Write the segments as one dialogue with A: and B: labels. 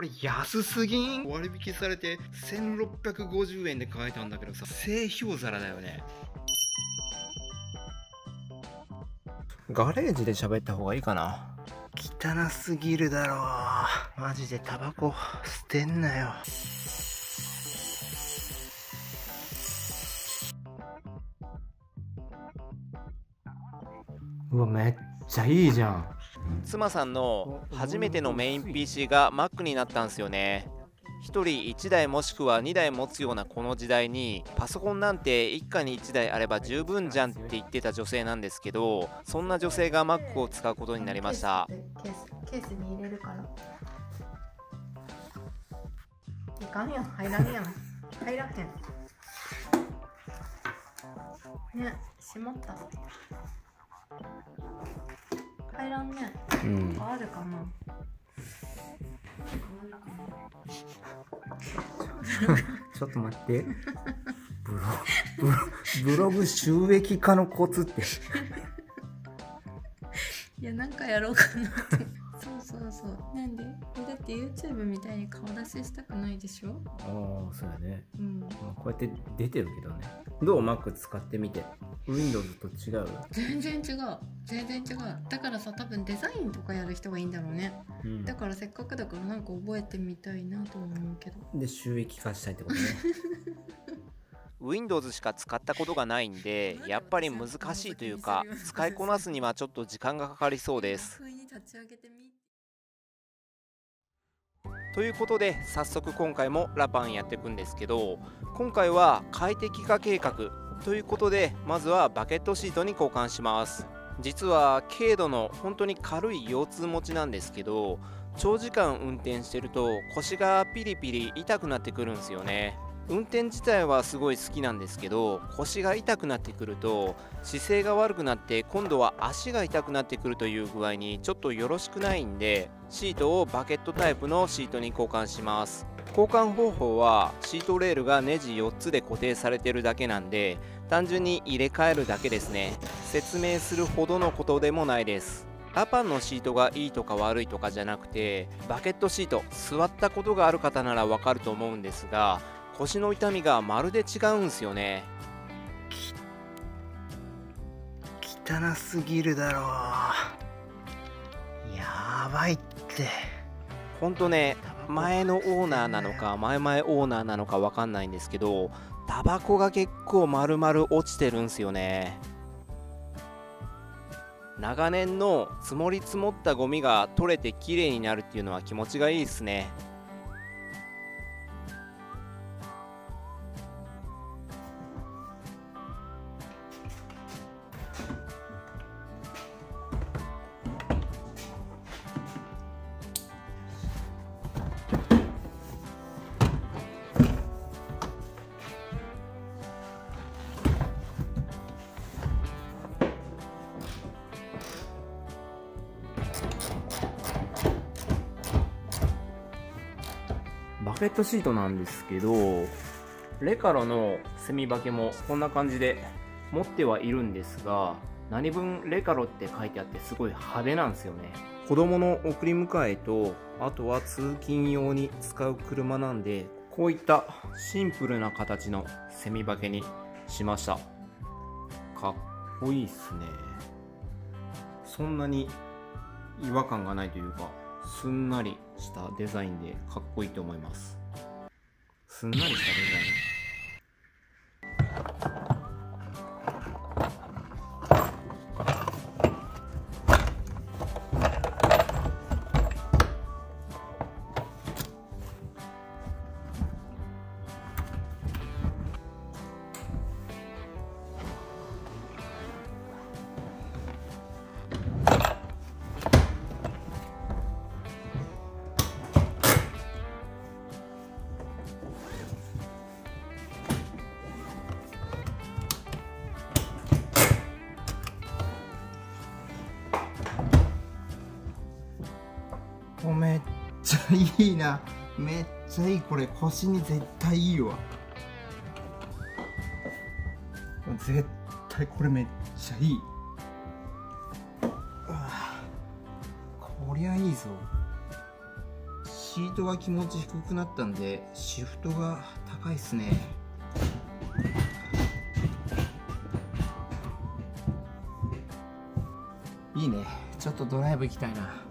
A: これ安すぎん？割引されて1650円で買えたんだけどさ製氷皿だよね。ガレージで喋った方がいいかな。汚すぎるだろう。マジでタバコ捨てんなよ。うわめっちゃいいじゃん
B: 妻さんの初めてのメイン PC が Mac になったんですよね。1人1台もしくは2台持つようなこの時代にパソコンなんて一家に1台あれば十分じゃんって言ってた女性なんですけどそんな女性が Mac を使うことになりました。
C: ケースケースに入れるから。いかんやん入らんやん。入らへん。ね閉まった。入らんね。
A: うん。
C: あるかな。
A: ちょっと待って。ブロブロブログ収益化のコツって。
C: いやなんかやろうかなって。そうそうそう。なんで？YouTube みたいに顔出ししたくないでしょ？
A: ああそうやね。
C: うん。
A: まあこうやって出てるけどね。どう Mac 使ってみて？Windows と違う、
C: 全然違う。全然違う。だからさ多分デザインとかやる人がいいんだろうね。
A: うん。
C: だからせっかくだからなんか覚えてみたいなとは思うけど。
A: で収益化したいってことね。
B: Windows しか使ったことがないんでやっぱり難しいというか使いこなすにはちょっと時間がかかりそうですということで早速今回もラパンやっていくんですけど今回は快適化計画。ということでまずはバケットシートに交換します。実は軽度の本当に軽い腰痛持ちなんですけど長時間運転してると腰がピリピリ痛くなってくるんですよね。運転自体はすごい好きなんですけど腰が痛くなってくると姿勢が悪くなって今度は足が痛くなってくるという具合にちょっとよろしくないんでシートをバケットタイプのシートに交換します。交換方法はシートレールがネジ4つで固定されてるだけなんで単純に入れ替えるだけですね。説明するほどのことでもないです。ラパンのシートがいいとか悪いとかじゃなくてバケットシート座ったことがある方ならわかると思うんですが腰の痛みがまるで違うんすよね。
A: 汚すぎるだろう。やばいって。
B: ほんとね前のオーナーなのか前々オーナーなのかわかんないんですけどタバコが結構丸々落ちてるんすよね。長年の積もり積もったゴミが取れて綺麗になるっていうのは気持ちがいいですね
A: バケットシートなんですけどレカロのセミバケもこんな感じで持ってはいるんですが何分レカロって書いてあってすごい派手なんですよね。子供の送り迎えとあとは通勤用に使う車なんでこういったシンプルな形のセミバケにしました。かっこいいっすね。そんなに違和感がないというか。すんなりしたデザインでかっこいいと思います。すんなりしたデザイン。いいな。めっちゃいい。これ腰に絶対いいわ。絶対これめっちゃいい。こりゃいいぞ。シートが気持ち低くなったんでシフトが高いっすね。いいね。ちょっとドライブ行きたいな。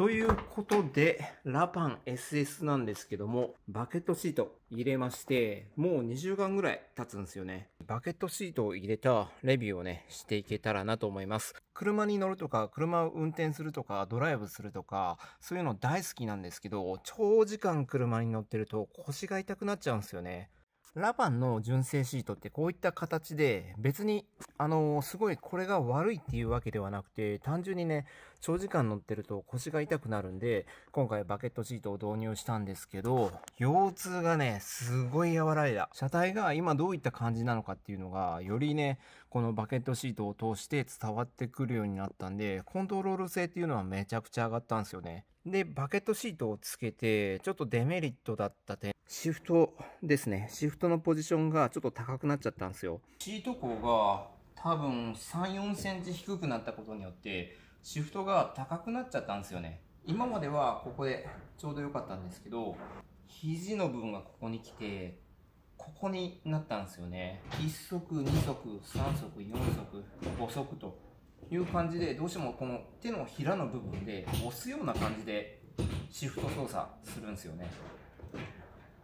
A: ということで、ラパン SS なんですけども、バケットシート入れまして、もう2週間ぐらい経つんですよね。バケットシートを入れたレビューをね、していけたらなと思います。車に乗るとか、車を運転するとか、ドライブするとか、そういうの大好きなんですけど、長時間車に乗ってると腰が痛くなっちゃうんですよね。ラパンの純正シートってこういった形で別にあのすごいこれが悪いっていうわけではなくて単純にね長時間乗ってると腰が痛くなるんで今回バケットシートを導入したんですけど腰痛がねすごい和らいだ車体が今どういった感じなのかっていうのがよりねこのバケットシートを通して伝わってくるようになったんでコントロール性っていうのはめちゃくちゃ上がったんですよねで、バケットシートをつけて、ちょっとデメリットだった点、シフトですね。シフトのポジションがちょっと高くなっちゃったんですよ。シート高が多分3、4センチ低くなったことによって、シフトが高くなっちゃったんですよね。今まではここでちょうど良かったんですけど、肘の部分がここに来て、ここになったんですよね。1足、2足、3足、4足、5足と。いう感じでどうしてもこの手のひらの部分で押すような感じでシフト操作するんですよね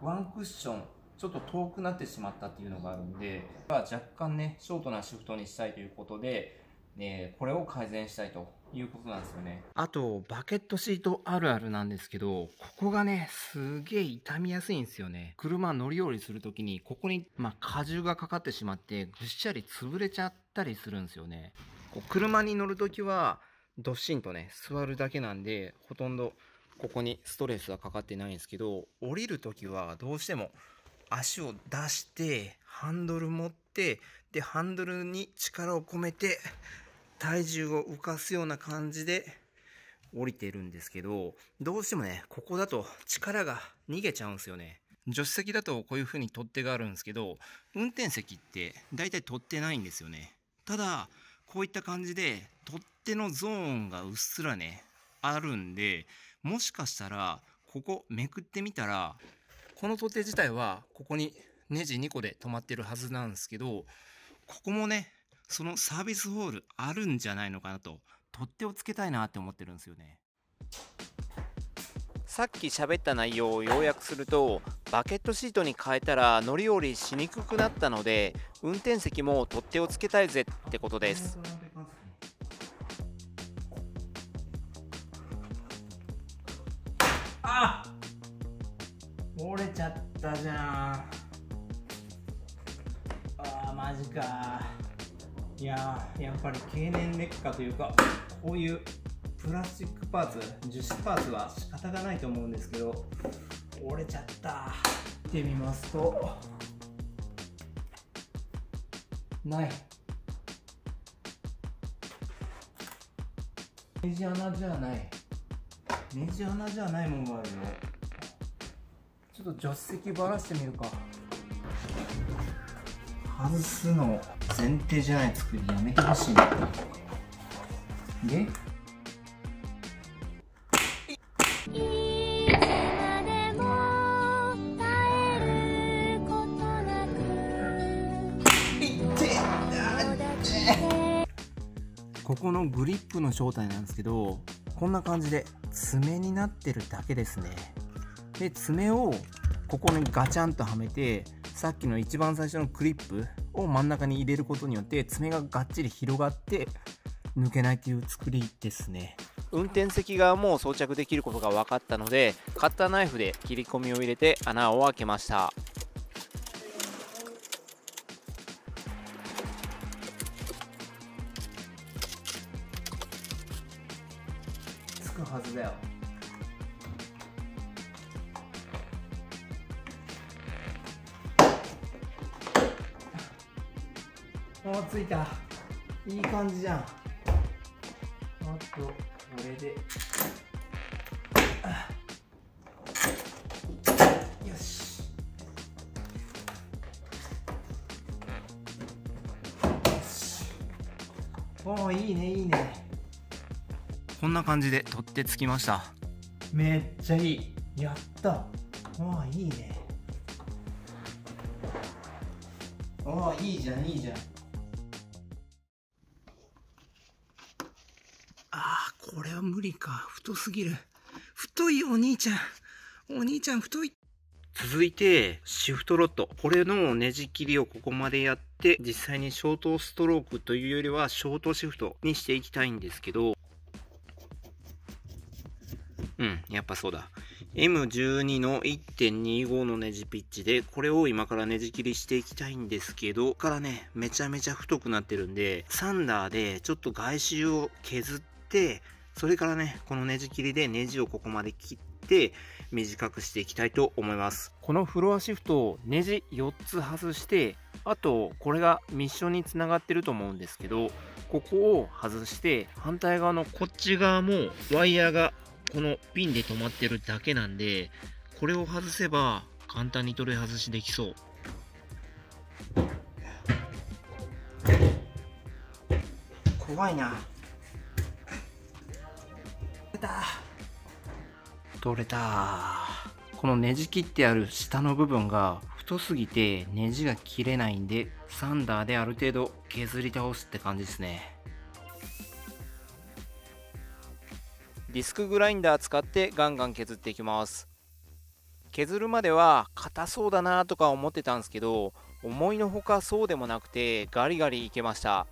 A: ワンクッションちょっと遠くなってしまったっていうのがあるんで若干ねショートなシフトにしたいということで、ね、これを改善したいということなんですよね。あとバケットシートあるあるなんですけどここがねすげえ傷みやすいんですよね。車乗り降りするときにここに、まあ、荷重がかかってしまってぐっしゃり潰れちゃったりするんですよね。こう車に乗るときは、どっしんとね、座るだけなんで、ほとんどここにストレスはかかってないんですけど、降りるときはどうしても足を出して、ハンドル持って、で、ハンドルに力を込めて、体重を浮かすような感じで降りてるんですけど、どうしてもね、ここだと力が逃げちゃうんですよね。助手席だとこういう風に取っ手があるんですけど、運転席って大体取ってないんですよね。ただ、こういった感じで取っ手のゾーンがうっすらねあるんでもしかしたらここめくってみたらこの取っ手自体はここにネジ2個で止まってるはずなんですけどここもねそのサービスホールあるんじゃないのかなと取っ手をつけたいなって思ってるんですよね。
B: さっき喋った内容を要約するとバケットシートに変えたら乗り降りしにくくなったので運転席も取っ手をつけたいぜってことです
A: あ折れちゃったじゃんマジか。いややっぱり経年劣化というかこういうプラスチックパーツ樹脂パーツは仕方がないと思うんですけど折れちゃった。見てみますと。ない。ネジ穴じゃない。ネジ穴じゃないものがあるよちょっと助手席ばらしてみるか。外すの前提じゃない作りやめてほしいなでここのグリップの正体なんですけどこんな感じで爪になってるだけですね。で爪をここにガチャンとはめてさっきの一番最初のクリップを真ん中に入れることによって爪ががっちり広がって抜けないという作りですね。
B: 運転席側も装着できることが分かったのでカッターナイフで切り込みを入れて穴を開けました。
A: つくはずだよついた。いい感じじゃん。あとこれで。よし。おおいいねいいね。こんな感じで取ってつきました。めっちゃいい。やった。ああいいね。ああいいじゃんいいじゃん理か。太すぎる。太いお兄ちゃん。お兄ちゃん太い。続いてシフトロッドこれのネジ切りをここまでやって実際にショートストロークというよりはショートシフトにしていきたいんですけど。うんやっぱそうだ。M12 の1.25のネジピッチで、これを今からネジ切りしていきたいんですけど、からね、めちゃめちゃ太くなってるんで、サンダーでちょっと外周を削って、それからね、このネジ切りでネジをここまで切って、短くしていきたいと思います。このフロアシフトをネジ4つ外して、あと、これがミッションにつながってると思うんですけど、ここを外して、反対側のこっち側もワイヤーがこのピンで止まってるだけなんで、これを外せば簡単に取り外しできそう。怖いな。取れた。取れた。このねじ切ってある下の部分が太すぎてネジが切れないんで、サンダーである程度削り倒すって感じですね。
B: ディスクグラインダー使ってガンガン削っていきます削るまでは硬そうだなとか思ってたんですけど思いのほかそうでもなくてガリガリいけました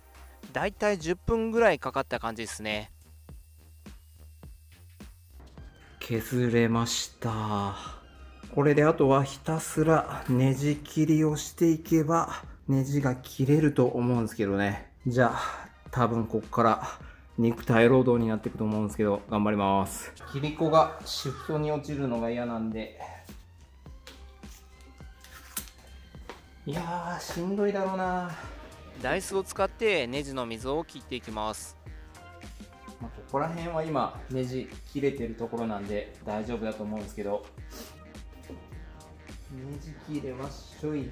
B: だいたい10分ぐらいかかった感じですね
A: 削れましたこれであとはひたすらネジ切りをしていけばネジが切れると思うんですけどねじゃあ多分こっから肉体労働になっていくと思うんですけど、頑張ります。切り子がシフトに落ちるのが嫌なんで。いやー、しんどいだろうな
B: ダイスを使ってネジの溝を切っていきます。
A: まあ、ここら辺は今、ネジ切れてるところなんで大丈夫だと思うんですけど。ネジ切れまっしょい。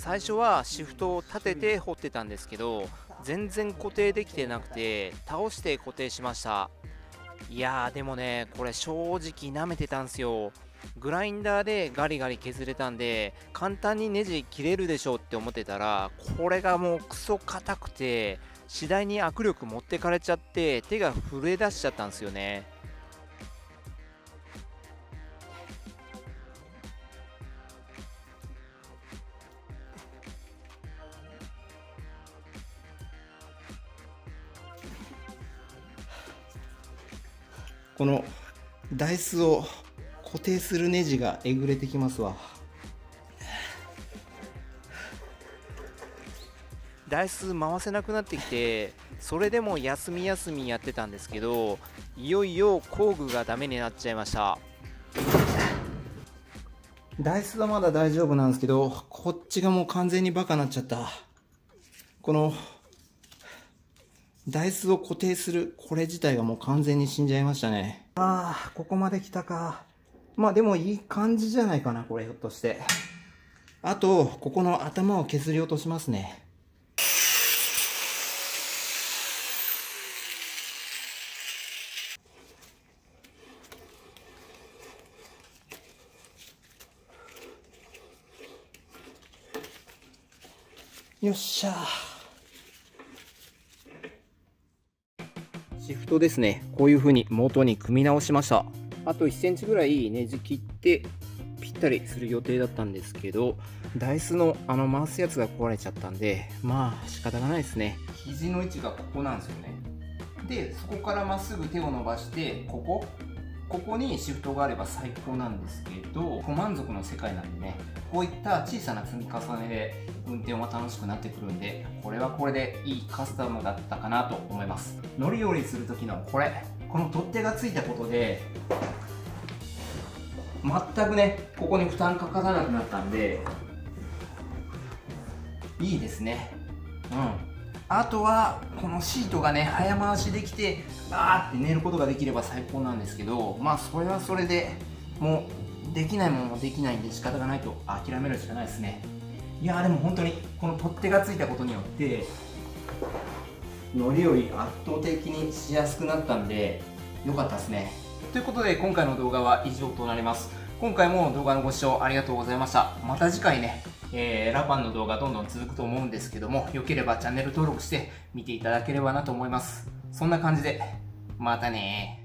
B: 最初はシフトを立てて掘ってたんですけど全然固定できてなくて倒して固定しましたいやーでもねこれ正直なめてたんすよグラインダーでガリガリ削れたんで簡単にネジ切れるでしょうって思ってたらこれがもうクソ硬くて次第に握力持ってかれちゃって手が震え出しちゃったんですよね。
A: このダイスを固定するネジがえぐれてきますわ。
B: ダイス回せなくなってきてそれでも休み休みやってたんですけどいよいよ工具がダメになっちゃいました
A: ダイスはまだ大丈夫なんですけどこっちがもう完全にバカになっちゃったこのダイスを固定するこれ自体がもう完全に死んじゃいましたね。ああ、ここまで来たか。まあでもいい感じじゃないかな、これひょっとして。あと、ここの頭を削り落としますね。よっしゃシフトですね。こういう風に元に組み直しました。あと1センチぐらいネジ切ってぴったりする予定だったんですけど、ダイスのあの回すやつが壊れちゃったんで、まあ仕方がないですね。肘の位置がここなんですよね。で、そこからまっすぐ手を伸ばして、ここ、ここにシフトがあれば最高なんですけど、不満足の世界なんでね、こういった小さな積み重ねで運転も楽しくなってくるんでこれはこれでいいカスタムだったかなと思います。乗り降りする時のこれこの取っ手がついたことで全くねここに負担かからなくなったんでいいですね。うん。あとはこのシートがね早回しできてあーって寝ることができれば最高なんですけどまあそれはそれでもうできないものもできないんで仕方がないと諦めるしかないですね。いやでも本当にこの取っ手がついたことによって乗りより圧倒的にしやすくなったんで良かったですね。ということで今回の動画は以上となります。今回も動画のご視聴ありがとうございました。また次回ね、えー、ラパンの動画どんどん続くと思うんですけどもよければチャンネル登録して見ていただければなと思います。そんな感じでまたね